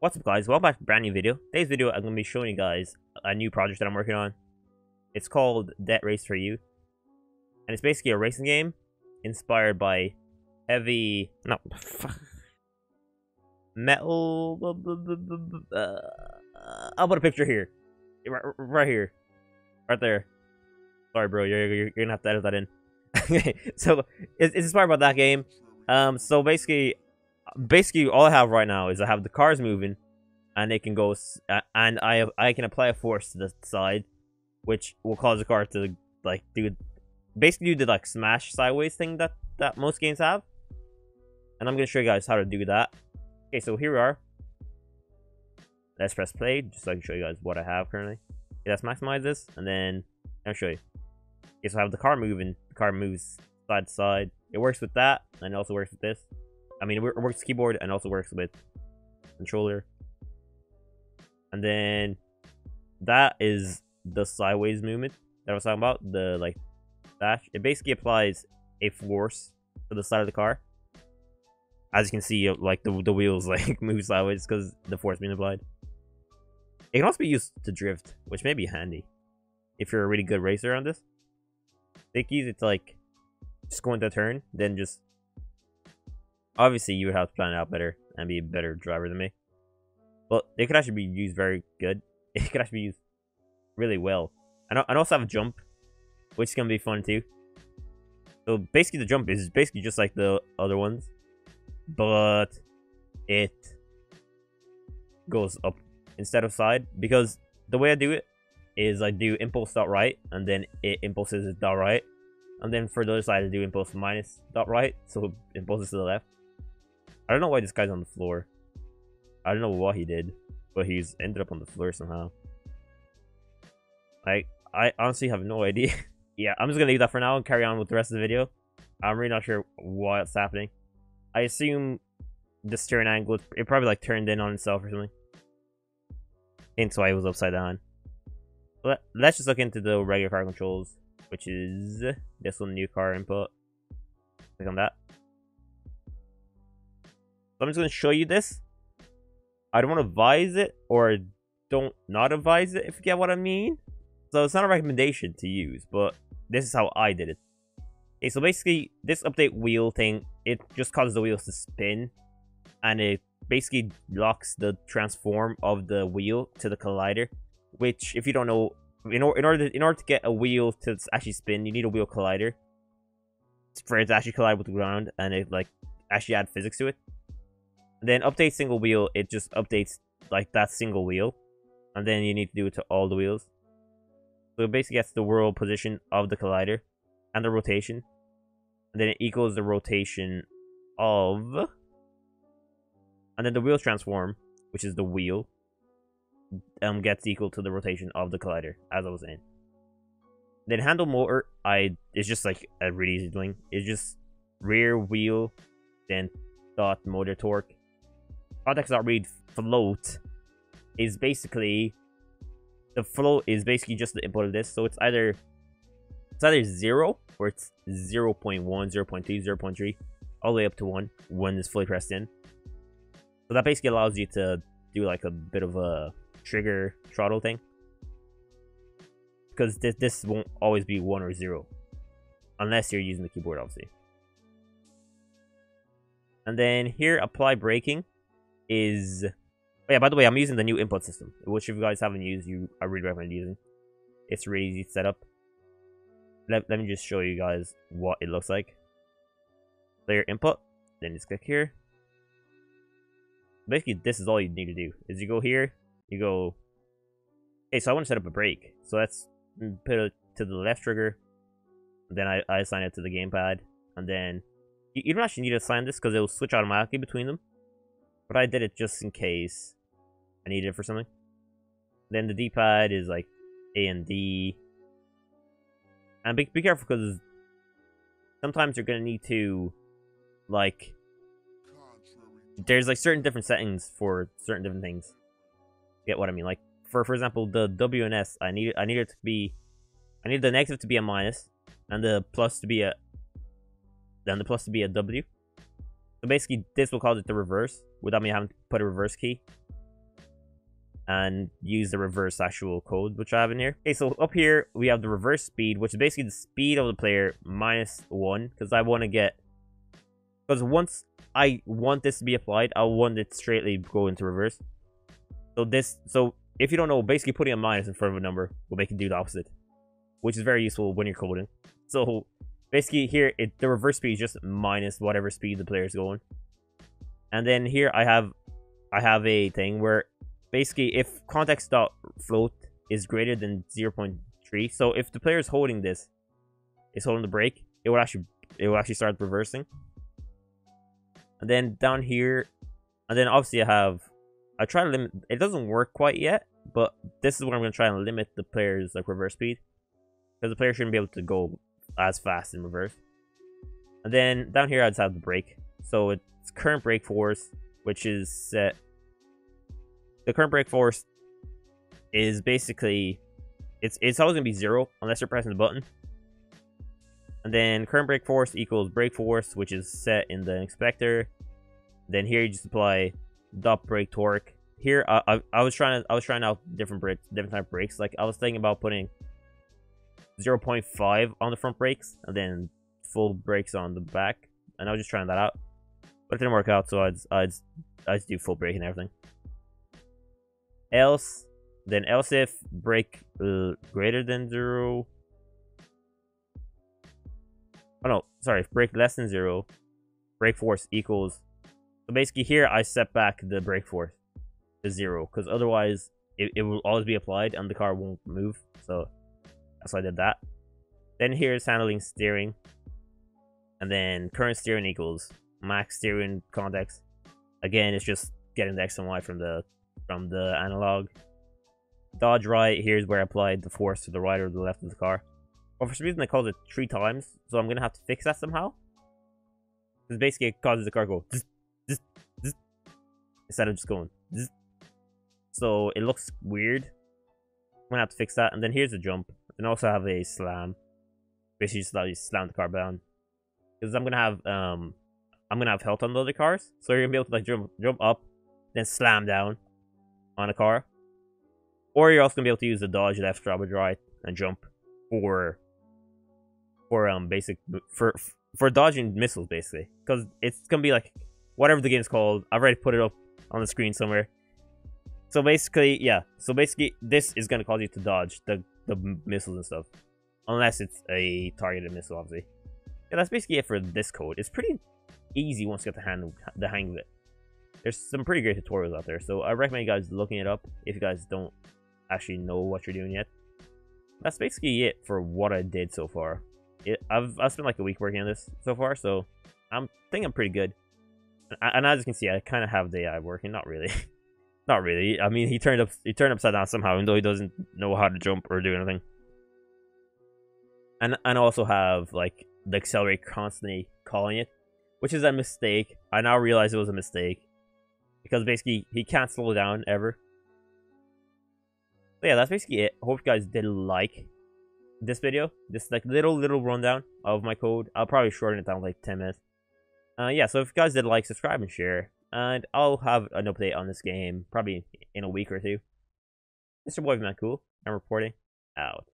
What's up guys, welcome back to a brand new video. Today's video I'm going to be showing you guys a new project that I'm working on. It's called Debt Race for You. And it's basically a racing game inspired by heavy... No, Metal... Uh, I'll put a picture here. Right, right here. Right there. Sorry bro, you're, you're, you're gonna have to edit that in. okay, so it's, it's inspired by that game. Um, so basically, basically all I have right now is I have the cars moving, and they can go, and I I can apply a force to the side, which will cause the car to like do, basically do the like smash sideways thing that that most games have, and I'm gonna show you guys how to do that. Okay, so here we are. Let's press play just so I can show you guys what I have currently. Okay, let's maximize this, and then I'll show you. Okay, so I have the car moving. The car moves side to side. It works with that, and it also works with this. I mean, it works keyboard and also works with controller. And then that is the sideways movement that I was talking about. The like dash. It basically applies a force to the side of the car. As you can see, uh, like the the wheels like move sideways because the force being applied. It can also be used to drift, which may be handy if you're a really good racer on this. Stickies, it's like just go into a turn, then just obviously you would have to plan it out better and be a better driver than me. But it could actually be used very good. It could actually be used really well. And I also have a jump, which is gonna be fun too. So basically, the jump is basically just like the other ones, but it goes up instead of side because the way I do it is I do impulse dot right and then it impulses dot right, and then for the other side I do impulse minus dot right, so it impulses to the left. I don't know why this guy's on the floor. I don't know what he did, but he's ended up on the floor somehow. Like, I honestly have no idea. yeah, I'm just gonna leave that for now and carry on with the rest of the video. I'm really not sure what's happening. I assume this turn angle, it probably like turned in on itself or something. Hence why it was upside down. But let's just look into the regular car controls, which is this one, new car input. Click on that. I'm just going to show you this. I don't want to advise it or don't not advise it, if you get what I mean. So it's not a recommendation to use, but this is how I did it. Okay, so basically, this update wheel thing, it just causes the wheels to spin. And it basically locks the transform of the wheel to the collider. Which, if you don't know, in, or in order to, in order to get a wheel to actually spin, you need a wheel collider. For it to actually collide with the ground and it like actually add physics to it. Then update single wheel, it just updates like that single wheel. And then you need to do it to all the wheels. So it basically gets the world position of the collider and the rotation. And then it equals the rotation of... And then the wheels transform, which is the wheel, um, gets equal to the rotation of the collider, as I was saying. Then handle motor, I it's just like a really easy doing. It's just rear wheel, then dot motor torque, context.read float is basically the float is basically just the input of this. So it's either it's either zero or it's 0 0.1, 0 0.2, 0 0.3, all the way up to one when it's fully pressed in. So that basically allows you to do like a bit of a trigger throttle thing. Because this, this won't always be one or zero. Unless you're using the keyboard, obviously. And then here, apply braking is... Oh yeah, by the way, I'm using the new input system, which if you guys haven't used, you I really recommend using. It's really easy to set up. Let, let me just show you guys what it looks like. Player input, then just click here. Basically, this is all you need to do, is you go here, you go... Okay, so I want to set up a brake, So let's put it to the left trigger. Then I, I assign it to the gamepad. And then... You, you don't actually need to assign this because it will switch automatically between them. But I did it just in case I needed it for something. Then the D-pad is like A and D. And be, be careful because sometimes you're going to need to, like, there's like certain different settings for certain different things. Get what I mean? Like, for for example, the W and S, I need I need it to be, I need the negative to be a minus, and the plus to be a, then the plus to be a W. So basically, this will cause it to reverse without me having to put a reverse key. and use the reverse actual code which I have in here. Okay, so up here we have the reverse speed, which is basically the speed of the player minus one, because I want to get because once I want this to be applied, I want it straightly go into reverse. So this, so if you don't know, basically putting a minus in front of a number will make it do the opposite, which is very useful when you're coding. So basically here, it the reverse speed is just minus whatever speed the player is going. And then here I have, I have a thing where basically if context dot float is greater than 0.3, so if the player is holding this, is holding the brake, it will actually it will actually start reversing. And then down here, and then obviously I have, I try to limit, it doesn't work quite yet, but this is where I'm going to try and limit the player's like reverse speed. Because the player shouldn't be able to go as fast in reverse. And then down here I just have the brake. So it's current brake force, which is set the current brake force is basically it's it's always gonna be zero unless you're pressing the button. And then current brake force equals brake force, which is set in the inspector. Then here you just apply dot brake torque. Here I, I, I was trying to I was trying out different brakes, different type of brakes. Like I was thinking about putting 0.5 on the front brakes and then full brakes on the back. And I was just trying that out, but it didn't work out. So I'd I'd I'd do full brake and everything else then else if brake uh, greater than zero oh no sorry if brake less than zero brake force equals so basically here i set back the brake force to zero because otherwise it, it will always be applied and the car won't move so why i did that then here's handling steering and then current steering equals max steering context again it's just getting the x and y from the from the analog. Dodge right, here's where I applied the force to the right or the left of the car. But for some reason I called it three times, so I'm gonna have to fix that somehow. Because basically it causes the car to go zzz, zzz, zzz, instead of just going. So it looks weird. I'm gonna have to fix that. And then here's a jump. And also have a slam. Basically just to slam the car down. Because I'm gonna have um I'm gonna have health on the other cars. So you're gonna be able to like jump jump up, then slam down, on a car. Or you're also gonna be able to use the dodge left, drop right, and jump for for um basic for for dodging missiles basically. Because it's gonna be like whatever the game's called. I've already put it up on the screen somewhere. So basically, yeah. So basically, this is gonna cause you to dodge the the missiles and stuff, unless it's a targeted missile, obviously. Yeah, that's basically it for this code. It's pretty easy once you get the hand the hang of it there's some pretty great tutorials out there. So I recommend you guys looking it up if you guys don't actually know what you're doing yet. That's basically it for what I did so far. It, I've, I've spent like a week working on this so far, so I'm think I'm pretty good. And, and as you can see, I kind of have the AI working. Not really. Not really. I mean, he turned up he turned upside down somehow, even though he doesn't know how to jump or do anything. And and also have like the accelerate constantly calling it, which is a mistake. I now realize it was a mistake because basically he can't slow down ever. But yeah, that's basically it. Hope you guys did like this video. This like little little rundown of my code. I'll probably shorten it down like 10 minutes. Uh, yeah, so if you guys did like, subscribe and share. And I'll have an update on this game probably in a week or two. Mr. Boy Man Cool. I'm reporting out.